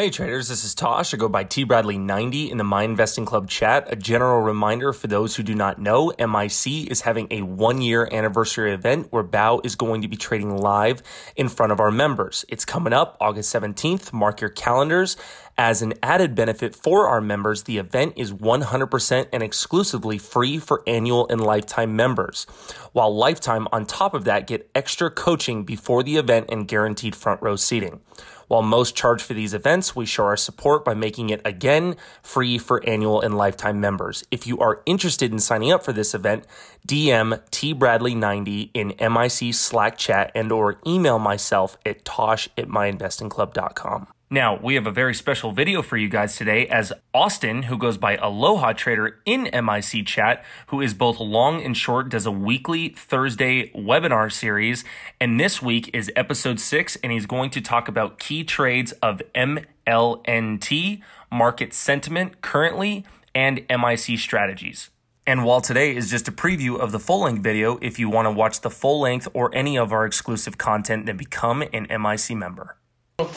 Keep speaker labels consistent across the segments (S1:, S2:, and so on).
S1: Hey traders, this is Tosh. I go by T Bradley 90 in the My Investing Club chat. A general reminder for those who do not know, MIC is having a one year anniversary event where Bao is going to be trading live in front of our members. It's coming up August 17th. Mark your calendars. As an added benefit for our members, the event is 100% and exclusively free for annual and lifetime members. While lifetime on top of that get extra coaching before the event and guaranteed front row seating. While most charge for these events, we show our support by making it again free for annual and lifetime members. If you are interested in signing up for this event, DM T Bradley 90 in MIC Slack chat and or email myself at tosh at myinvestingclub.com. Now, we have a very special video for you guys today as Austin, who goes by Aloha Trader in MIC chat, who is both long and short, does a weekly Thursday webinar series. And this week is episode six, and he's going to talk about key trades of MLNT, market sentiment currently, and MIC strategies. And while today is just a preview of the full length video, if you want to watch the full length or any of our exclusive content, then become an MIC member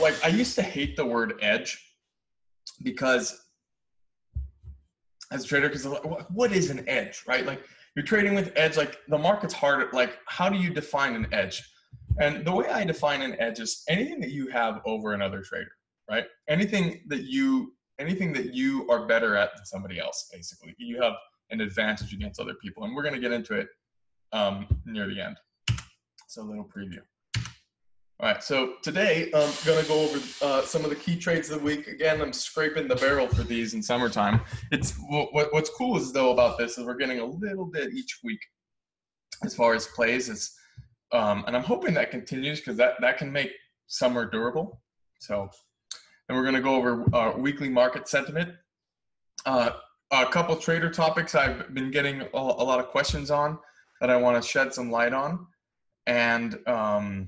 S2: like I used to hate the word edge because as a trader, because like, what is an edge, right? Like you're trading with edge, like the market's hard. Like how do you define an edge? And the way I define an edge is anything that you have over another trader, right? Anything that you anything that you are better at than somebody else, basically. You have an advantage against other people, and we're going to get into it um, near the end. So a little preview. All right, so today I'm going to go over uh, some of the key trades of the week. Again, I'm scraping the barrel for these in summertime. It's what, what's cool is though about this is we're getting a little bit each week as far as plays. Is um, and I'm hoping that continues because that that can make summer durable. So, and we're going to go over our weekly market sentiment. Uh, a couple trader topics I've been getting a, a lot of questions on that I want to shed some light on, and um,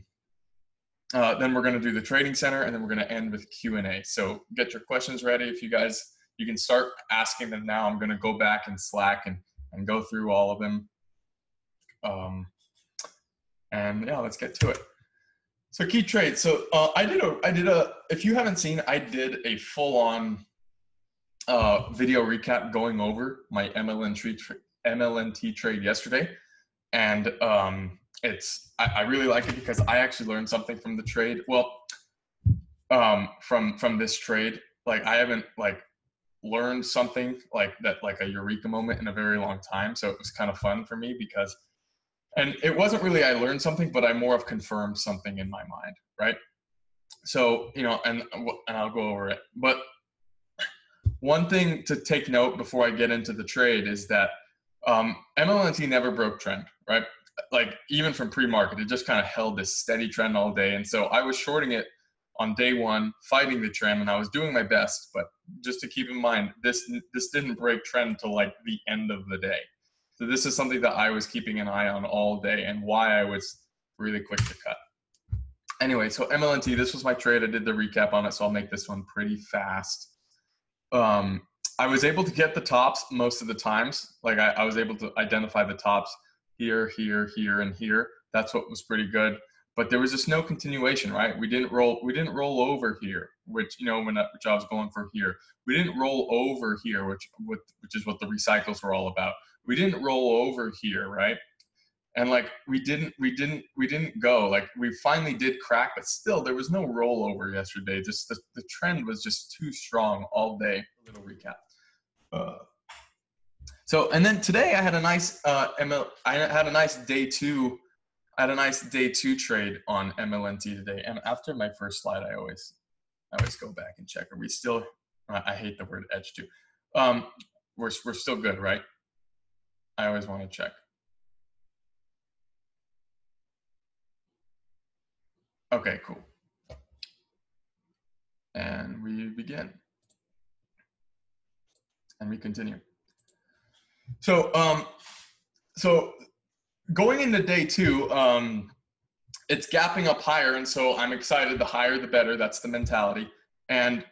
S2: uh, then we're going to do the trading center, and then we're going to end with Q and A. So get your questions ready. If you guys, you can start asking them now. I'm going to go back in Slack and and go through all of them. Um, and yeah, let's get to it. So key trades. So uh, I did a I did a. If you haven't seen, I did a full on uh, video recap going over my MLNT MLNT trade yesterday, and um, it's I, I, really like it because I actually learned something from the trade. Well, um, from from this trade, like I haven't like learned something like that, like a eureka moment in a very long time. So it was kind of fun for me because, and it wasn't really I learned something, but I more of confirmed something in my mind, right? So you know, and and I'll go over it. But one thing to take note before I get into the trade is that um, MLNT never broke trend, right? Like even from pre-market, it just kind of held this steady trend all day. And so I was shorting it on day one, fighting the trend, and I was doing my best. But just to keep in mind, this this didn't break trend until like the end of the day. So this is something that I was keeping an eye on all day, and why I was really quick to cut. Anyway, so MLNT, this was my trade. I did the recap on it, so I'll make this one pretty fast. Um, I was able to get the tops most of the times. Like I, I was able to identify the tops here, here, here, and here. That's what was pretty good. But there was just no continuation, right? We didn't roll. We didn't roll over here, which you know when I, which I was going for here. We didn't roll over here, which which is what the recycles were all about. We didn't roll over here, right? and like we didn't we didn't we didn't go like we finally did crack but still there was no rollover yesterday just the, the trend was just too strong all day a little recap uh, so, and then today I had a nice uh, ML. I had a nice day two. I had a nice day two trade on MLNT today. And after my first slide, I always, I always go back and check. Are we still? I hate the word edge too. Um, we're we're still good, right? I always want to check. Okay, cool. And we begin. And we continue. So, um, so going into day two, um, it's gapping up higher, and so I'm excited. The higher, the better. That's the mentality. And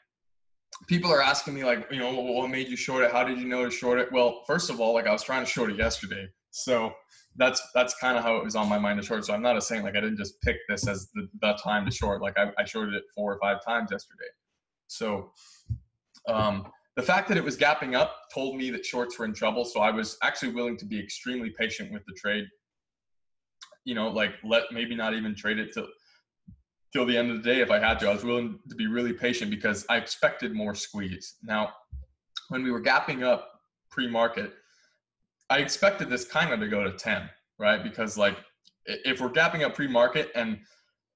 S2: people are asking me like, you know, what made you short it? How did you know to short it? Well, first of all, like I was trying to short it yesterday, so that's that's kind of how it was on my mind to short. So I'm not a saying like I didn't just pick this as the, the time to short. Like I, I shorted it four or five times yesterday. So um, the fact that it was gapping up told me that shorts were in trouble. So I was actually willing to be extremely patient with the trade. You know, like let maybe not even trade it till till the end of the day if I had to. I was willing to be really patient because I expected more squeeze. Now, when we were gapping up pre-market, I expected this kind of to go to 10, right? Because like if we're gapping up pre-market and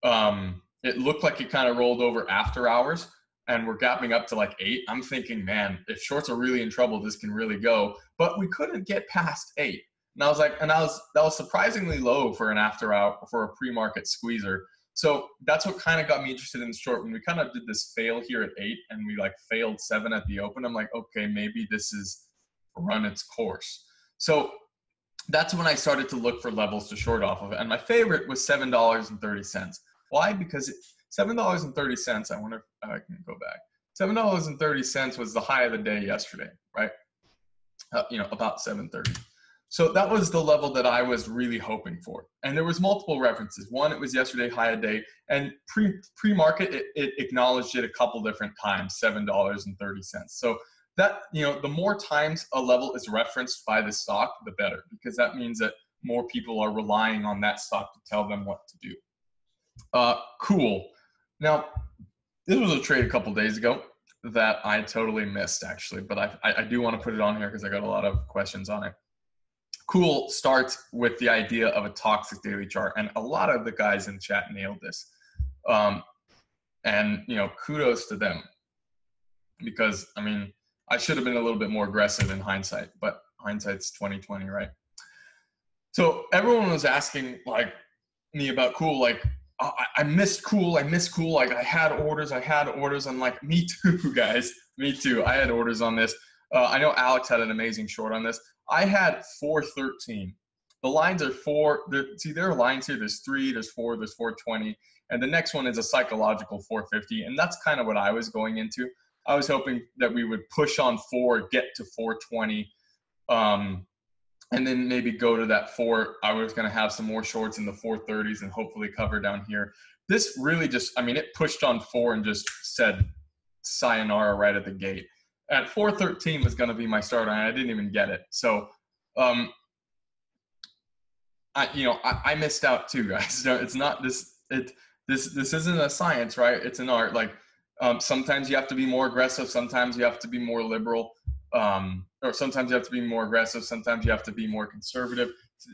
S2: um, it looked like it kind of rolled over after hours and we're gapping up to like eight, I'm thinking, man, if shorts are really in trouble, this can really go. But we couldn't get past eight. And I was like, and I was that was surprisingly low for an after hour for a pre-market squeezer. So that's what kind of got me interested in the short. When we kind of did this fail here at eight, and we like failed seven at the open, I'm like, okay, maybe this is run its course. So that's when I started to look for levels to short off of. And my favorite was seven dollars and thirty cents. Why? Because it $7.30, I wonder if uh, I can go back. $7.30 was the high of the day yesterday, right? Uh, you know, about 7.30. So that was the level that I was really hoping for. And there was multiple references. One, it was yesterday high a day, and pre pre market it, it, acknowledged it a couple different times, seven dollars and thirty cents. So that you know, the more times a level is referenced by the stock, the better, because that means that more people are relying on that stock to tell them what to do. Uh, cool. Now, this was a trade a couple days ago that I totally missed actually, but I, I, I do want to put it on here because I got a lot of questions on it. Cool starts with the idea of a toxic daily chart, and a lot of the guys in chat nailed this. Um, and you know, kudos to them because I mean, I should have been a little bit more aggressive in hindsight, but hindsight's 2020, right? So everyone was asking like me about cool, like I, I missed cool. I missed cool. Like I had orders. I had orders. I'm like, me too, guys. Me too. I had orders on this. Uh, I know Alex had an amazing short on this. I had 413. The lines are four. See, there are lines here. There's three. There's four. There's 420. And the next one is a psychological 450. And that's kind of what I was going into. I was hoping that we would push on four, get to 420. Um, and then maybe go to that four. I was going to have some more shorts in the 430s and hopefully cover down here. This really just, I mean, it pushed on four and just said sayonara right at the gate. At 413 was going to be my start, and I didn't even get it. So, um, I, you know, I, I missed out too, guys. No, it's not this. It this this isn't a science, right? It's an art. Like um, sometimes you have to be more aggressive. Sometimes you have to be more liberal um, or sometimes you have to be more aggressive. Sometimes you have to be more conservative.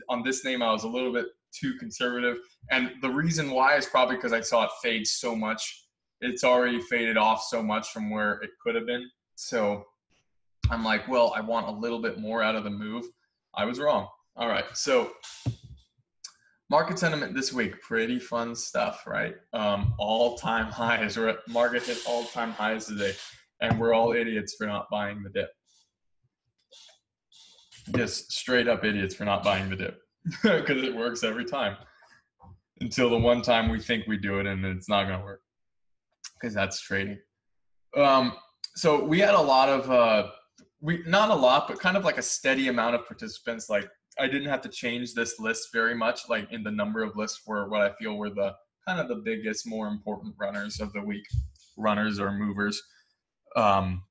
S2: On this name, I was a little bit too conservative, and the reason why is probably because I saw it fade so much. It's already faded off so much from where it could have been. So I'm like, well, I want a little bit more out of the move. I was wrong. All right, so market sentiment this week, pretty fun stuff, right? Um, all-time highs. We're at market hit all-time highs today, and we're all idiots for not buying the dip just straight up idiots for not buying the dip because it works every time until the one time we think we do it and it's not going to work because that's trading. Um, so we had a lot of, uh, we not a lot, but kind of like a steady amount of participants. Like I didn't have to change this list very much, like in the number of lists for what I feel were the kind of the biggest, more important runners of the week, runners or movers. Um,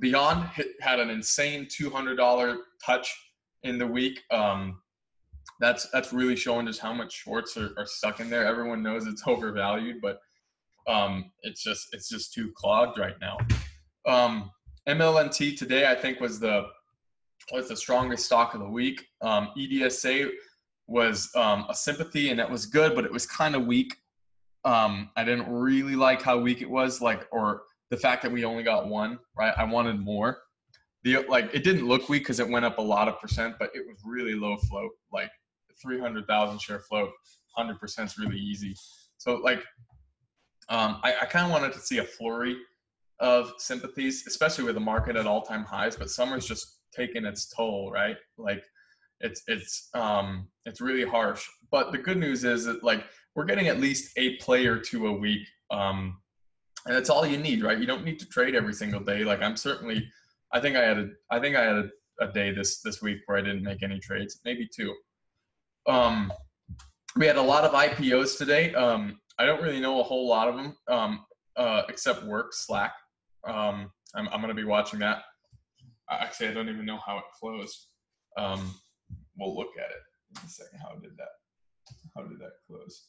S2: Beyond hit, had an insane $200 touch in the week. Um, that's that's really showing just how much shorts are, are stuck in there. Everyone knows it's overvalued, but um, it's just it's just too clogged right now. Um, MLNT today I think was the was the strongest stock of the week. Um, EDSA was um, a sympathy and that was good, but it was kind of weak. Um, I didn't really like how weak it was, like or the fact that we only got one, right? I wanted more. The like it didn't look weak because it went up a lot of percent, but it was really low float, like 300,000 share float, 100% is really easy. So like, um, I, I kind of wanted to see a flurry of sympathies, especially with the market at all-time highs. But summer's just taking its toll, right? Like, it's it's um, it's really harsh. But the good news is that like we're getting at least a player to a week um, and that's all you need, right? You don't need to trade every single day. Like I'm certainly, I think I had a, I think I had a, a day this this week where I didn't make any trades, maybe two. Um, we had a lot of IPOs today. Um, I don't really know a whole lot of them, um, uh, except work Slack. Um, I'm, I'm going to be watching that. Actually, I don't even know how it closed. Um, we'll look at it in a second. How did that? How did that close?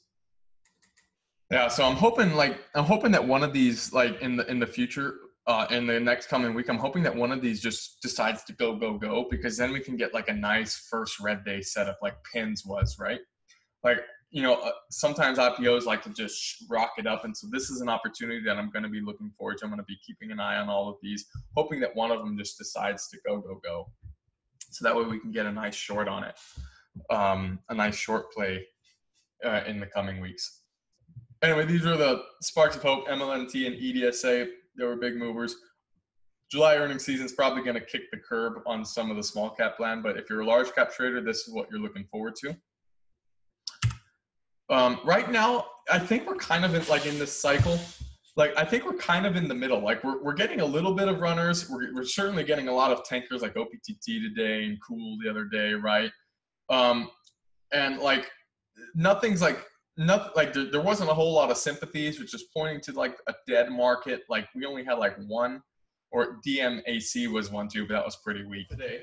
S2: Yeah, so I'm hoping like I'm hoping that one of these like in the in the future uh, in the next coming week, I'm hoping that one of these just decides to go go go because then we can get like a nice first red day setup like Pins was right. Like you know, uh, sometimes IPOs like to just rock it up. And so this is an opportunity that I'm going to be looking forward to. I'm going to be keeping an eye on all of these, hoping that one of them just decides to go, go, go. So that way we can get a nice short on it, um, a nice short play uh, in the coming weeks. Anyway, these are the Sparks of Hope, MLNT, and EDSA. They were big movers. July earnings season is probably going to kick the curb on some of the small cap land, but if you're a large cap trader, this is what you're looking forward to. Um, right now, I think we're kind of in, like in this cycle. Like I think we're kind of in the middle. Like we're, we're getting a little bit of runners. We're, we're certainly getting a lot of tankers like OPTT today and Cool the other day, right? Um, and like nothing's like nothing like there, there wasn't a whole lot of sympathies, which is pointing to like a dead market. Like we only had like one, or DMAC was one too, but that was pretty weak today.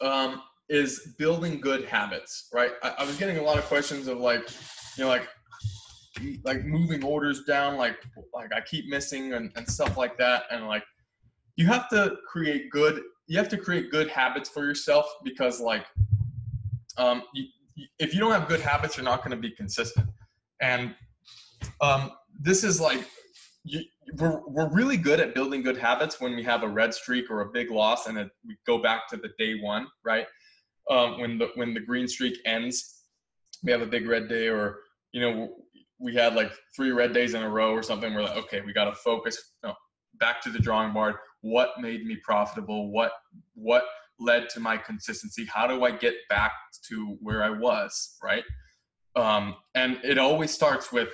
S2: Um, is building good habits, right? I, I was getting a lot of questions of like, you know, like like moving orders down, like like I keep missing and, and stuff like that. And like you have to create good you have to create good habits for yourself because like um you, if you don't have good habits, you're not going to be consistent. And um, this is like you, we're, we're really good at building good habits when we have a red streak or a big loss and it, we go back to the day one, right? um, when the when the green streak ends, we have a big red day, or you know we had like three red days in a row or something. We're like, okay, we got to focus. No, back to the drawing board. What made me profitable? What what led to my consistency? How do I get back to where I was? Right. Um, and it always starts with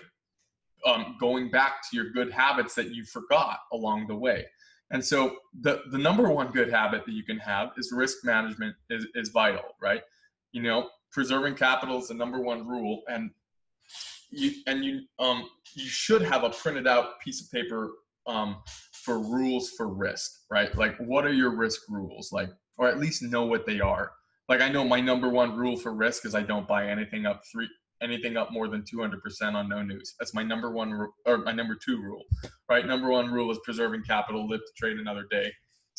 S2: um, going back to your good habits that you forgot along the way. And so the, the number one good habit that you can have is risk management is, is vital, right? You know, preserving capital is the number one rule. And you and you um you should have a printed out piece of paper um for rules for risk, right? Like what are your risk rules? Like or at least know what they are. Like I know my number one rule for risk is I don't buy anything up three anything up more than 200% on no news. That's my number one or my number two rule, right? Number one rule is preserving capital, live to trade another day.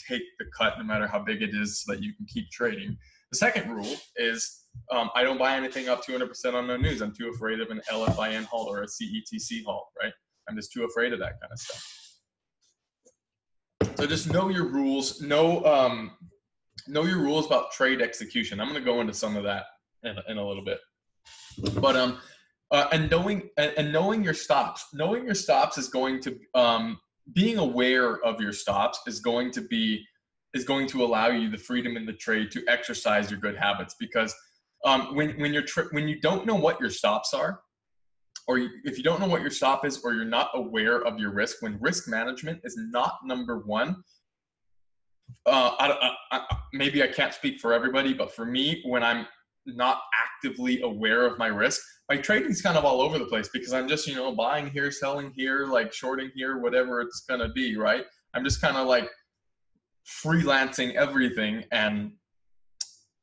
S2: Take the cut no matter how big it is so that you can keep trading. The second rule is um, I don't buy anything up 200% on no news. I'm too afraid of an LFIN halt or a CETC halt, right? I'm just too afraid of that kind of stuff. So just know your rules. Know um, know your rules about trade execution. I'm going to go into some of that in, in a little bit. But um, uh, and knowing and, knowing your stops, knowing your stops is going to um, being aware of your stops is going to be is going to allow you the freedom in the trade to exercise your good habits because um, when when you're tra- when you don't know what your stops are or if you don't know what your stop is or you're not aware of your risk when risk management is not number one uh, I, I, I, maybe i can't speak for everybody but for me when i'm not actively aware of my risk, my trading's kind of all over the place because I'm just, you know, buying here, selling here, like shorting here, whatever it's going to be, right? I'm just kind of like freelancing everything and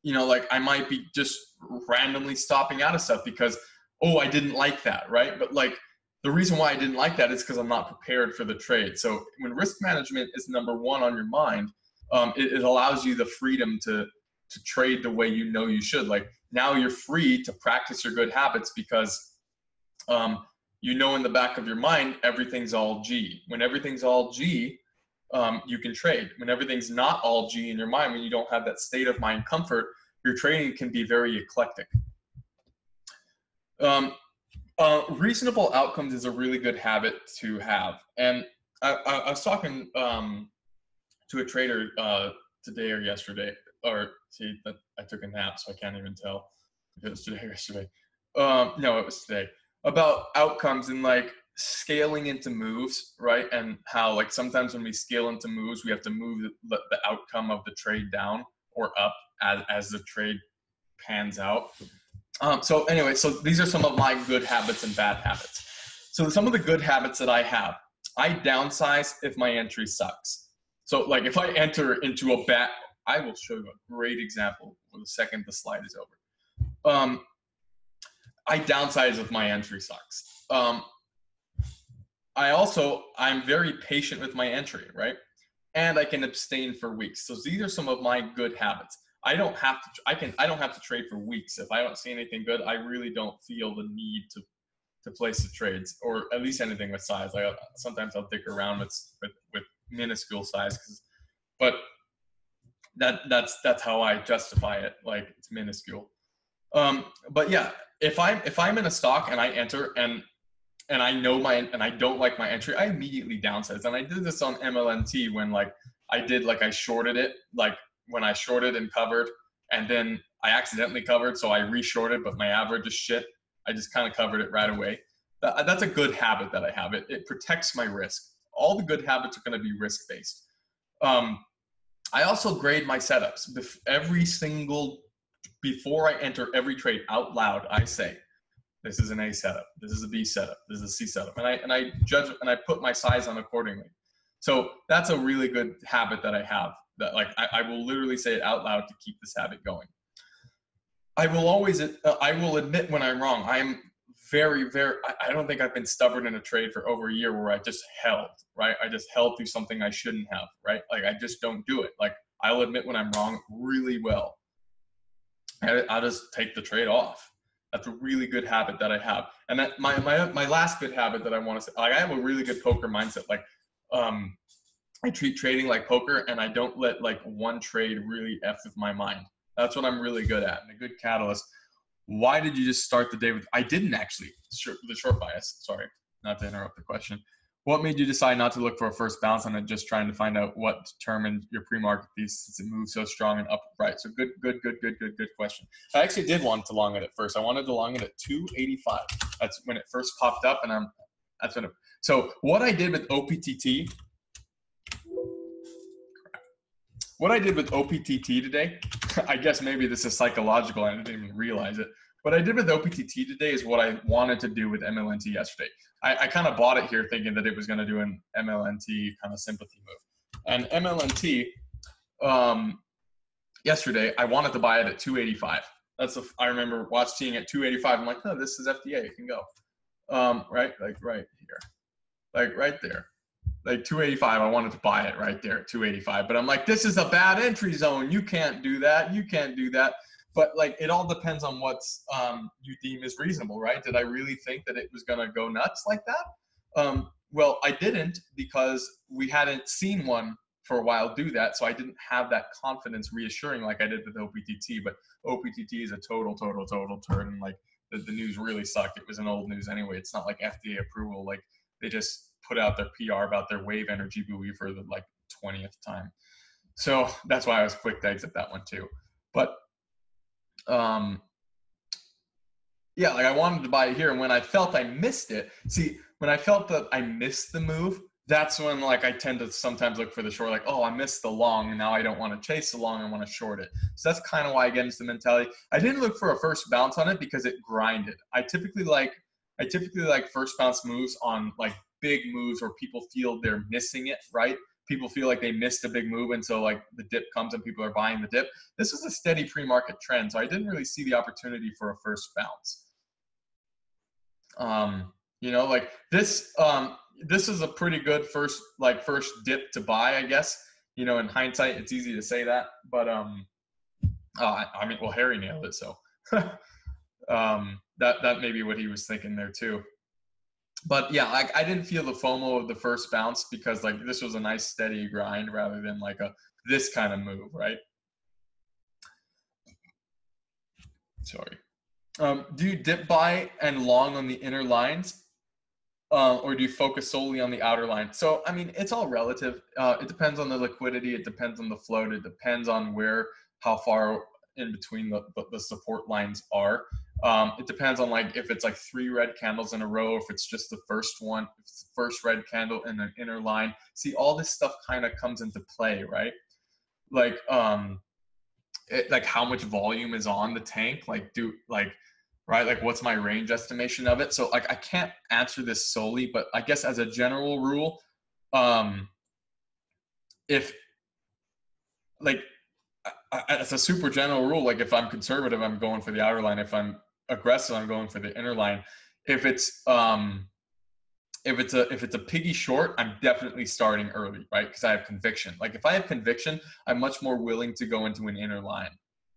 S2: you know, like I might be just randomly stopping out of stuff because oh, I didn't like that, right? But like the reason why I didn't like that is because I'm not prepared for the trade. So when risk management is number one on your mind, um, it, it allows you the freedom to to trade the way you know you should. Like now you're free to practice your good habits because um, you know in the back of your mind everything's all G. When everything's all G, um, you can trade. When everything's not all G in your mind, when you don't have that state of mind comfort, your trading can be very eclectic. Um, uh, reasonable outcomes is a really good habit to have. And I, I, I was talking um, to a trader uh, today or yesterday or see that I took a nap, so I can't even tell if it was today or yesterday. Um, no, it was today. About outcomes and like scaling into moves, right? And how like sometimes when we scale into moves, we have to move the, the outcome of the trade down or up as, as the trade pans out. Um, so anyway, so these are some of my good habits and bad habits. So some of the good habits that I have, I downsize if my entry sucks. So like if I enter into a bat, I will show you a great example for the second the slide is over. Um, I downsize if my entry sucks. Um, I also I'm very patient with my entry, right? And I can abstain for weeks. So these are some of my good habits. I don't have to I can I don't have to trade for weeks. If I don't see anything good, I really don't feel the need to to place the trades or at least anything with size. Like sometimes I'll dick around with with, with minuscule size but that that's that's how I justify it. Like it's minuscule. Um, but yeah, if I'm if I'm in a stock and I enter and and I know my and I don't like my entry, I immediately downsize. And I did this on MLNT when like I did like I shorted it, like when I shorted and covered, and then I accidentally covered, so I reshorted, but my average is shit. I just kind of covered it right away. That, that's a good habit that I have. It it protects my risk. All the good habits are going to be risk based. Um, I also grade my setups. Every single before I enter every trade out loud, I say, "This is an A setup. This is a B setup. This is a C setup," and I and I judge and I put my size on accordingly. So that's a really good habit that I have. That like I, I will literally say it out loud to keep this habit going. I will always uh, I will admit when I'm wrong. I am very, very, I don't think I've been stubborn in a trade for over a year where I just held, right? I just held through something I shouldn't have, right? Like I just don't do it. Like I'll admit when I'm wrong really well. I'll just take the trade off. That's a really good habit that I have. And that my, my, my last good habit that I want to say, like I have a really good poker mindset. Like, um, I treat trading like poker and I don't let like one trade really F with my mind. That's what I'm really good at. And a good catalyst why did you just start the day with? I didn't actually. The short bias. Sorry, not to interrupt the question. What made you decide not to look for a first bounce on it, just trying to find out what determined your pre-market thesis since it moved so strong and upright? So good, good, good, good, good, good question. I actually did want to long it at first. I wanted to long it at 285. That's when it first popped up, and I'm. That's when. It, so what I did with OPTT. What I did with OPTT today I guess maybe this is psychological. I didn't even realize it. What I did with OPTT today is what I wanted to do with MLNT yesterday. I, I kind of bought it here thinking that it was going to do an MLNT kind of sympathy move. And MLNT, um, yesterday, I wanted to buy it at 285. That's a, I remember watching it at 285. I'm like, oh, this is FDA. It can go. Um, right, like right here, like right there like 285 i wanted to buy it right there 285 but i'm like this is a bad entry zone. You can't do that. You can't do that. But like it all depends on what's um, you deem is reasonable right? Did i really think that it was going to go nuts like that? Um, well i didn't because we hadn't seen one for a while do that so i didn't have that confidence reassuring like i did with optt but optt is a total total total turn like the, the news really sucked. It was an old news anyway. It's not like fda approval like they just put out their PR about their wave energy buoy for the like 20th time. So that's why I was quick to exit that one too. But um yeah, like I wanted to buy it here. And when I felt I missed it, see, when I felt that I missed the move, that's when like I tend to sometimes look for the short, like, oh, I missed the long, now I don't want to chase the long, I want to short it. So that's kind of why I get into the mentality. I didn't look for a first bounce on it because it grinded. I typically like I typically like first bounce moves on like big moves where people feel they're missing it, right? People feel like they missed a big move, and so like the dip comes and people are buying the dip. This was a steady pre-market trend, so I didn't really see the opportunity for a first bounce. Um, you know, like this. Um, this is a pretty good first like first dip to buy, I guess. You know, in hindsight, it's easy to say that, but um, uh, I mean, well, Harry nailed it, so um, that that may be what he was thinking there too but yeah, like I didn't feel the FOMO of the first bounce because like this was a nice steady grind rather than like a this kind of move, right? Sorry. Um, do you dip buy and long on the inner lines, uh, or do you focus solely on the outer line? So I mean, it's all relative. Uh, it depends on the liquidity. It depends on the float. It depends on where, how far in between the, the support lines are. Um, it depends on like if it's like three red candles in a row, if it's just the first one, if it's the first red candle in an inner line. See, all this stuff kind of comes into play, right? Like, um, it, like how much volume is on the tank? Like, do like, right? Like, what's my range estimation of it? So, like, I can't answer this solely, but I guess as a general rule, um, if like as a super general rule, like if I'm conservative, I'm going for the outer line. If I'm aggressive, I'm going for the inner line. If it's um, if it's a if it's a piggy short, I'm definitely starting early, right? Because I have conviction. Like if I have conviction, I'm much more willing to go into an inner line,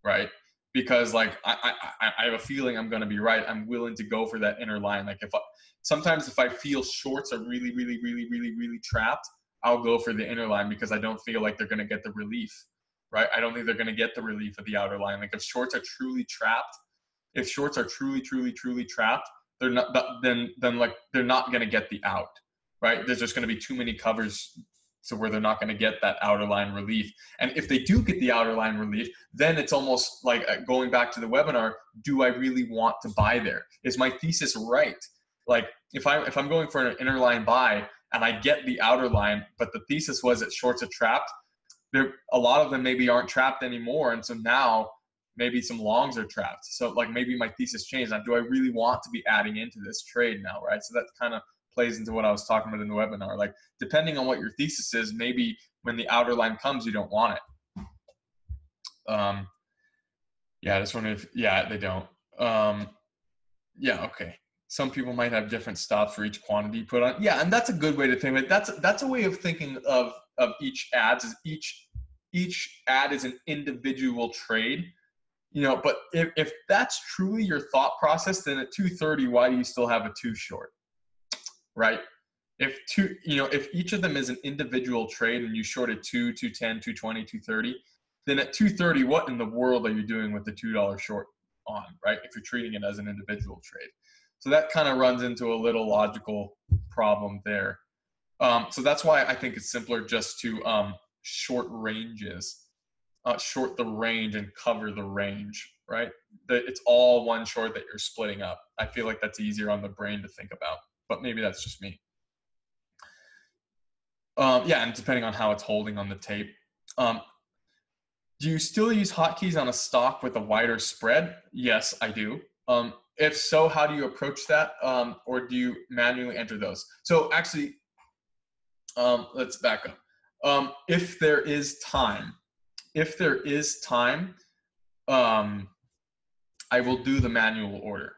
S2: right? Because like I I, I have a feeling I'm going to be right. I'm willing to go for that inner line. Like if I, sometimes if I feel shorts are really really really really really trapped, I'll go for the inner line because I don't feel like they're going to get the relief, right? I don't think they're going to get the relief of the outer line. Like if shorts are truly trapped, if shorts are truly truly truly trapped they're not then then like they're not going to get the out right? There's just going to be too many covers to where they're not going to get that outer line relief. And if they do get the outer line relief then it's almost like uh, going back to the webinar do i really want to buy there? Is my thesis right? Like if i if i'm going for an inner line buy and i get the outer line but the thesis was that shorts are trapped there a lot of them maybe aren't trapped anymore. And so now maybe some longs are trapped. So like maybe my thesis changed. Now, do I really want to be adding into this trade now, right? So that kind of plays into what I was talking about in the webinar. Like depending on what your thesis is, maybe when the outer line comes, you don't want it. Um, yeah, just wondering if yeah they don't. Um, yeah, okay. Some people might have different stops for each quantity put on. Yeah, and that's a good way to think it. That's that's a way of thinking of of each ads is each each ad is an individual trade you know, but if, if that's truly your thought process, then at 230, why do you still have a two short? Right? If two, you know, if each of them is an individual trade and you shorted two, 210, 220, 230, then at 230, what in the world are you doing with the $2 short on, right? If you're treating it as an individual trade. So that kind of runs into a little logical problem there. Um, so that's why I think it's simpler just to um, short ranges uh, short the range and cover the range, right? That it's all one short that you're splitting up. I feel like that's easier on the brain to think about, but maybe that's just me. Um, yeah, and depending on how it's holding on the tape. Um, do you still use hotkeys on a stock with a wider spread? Yes, I do. Um, if so, how do you approach that? Um, or do you manually enter those? So actually, um, let's back up. Um, if there is time, if there is time, um, I will do the manual order.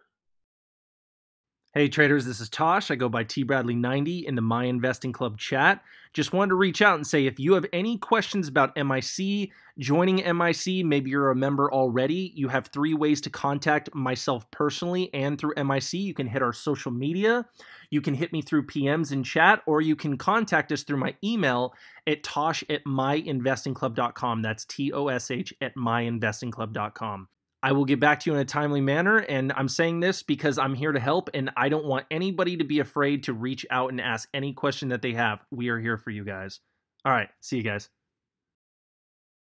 S1: Hey traders, this is Tosh. I go by T Bradley 90 in the My Investing Club chat. Just wanted to reach out and say if you have any questions about MIC, joining MIC, maybe you're a member already, you have three ways to contact myself personally and through MIC. You can hit our social media, you can hit me through PMs in chat, or you can contact us through my email at tosh at myinvestingclub.com. That's T O S H at myinvestingclub.com. I will get back to you in a timely manner. And I'm saying this because I'm here to help, and I don't want anybody to be afraid to reach out and ask any question that they have. We are here for you guys. All right. See you guys.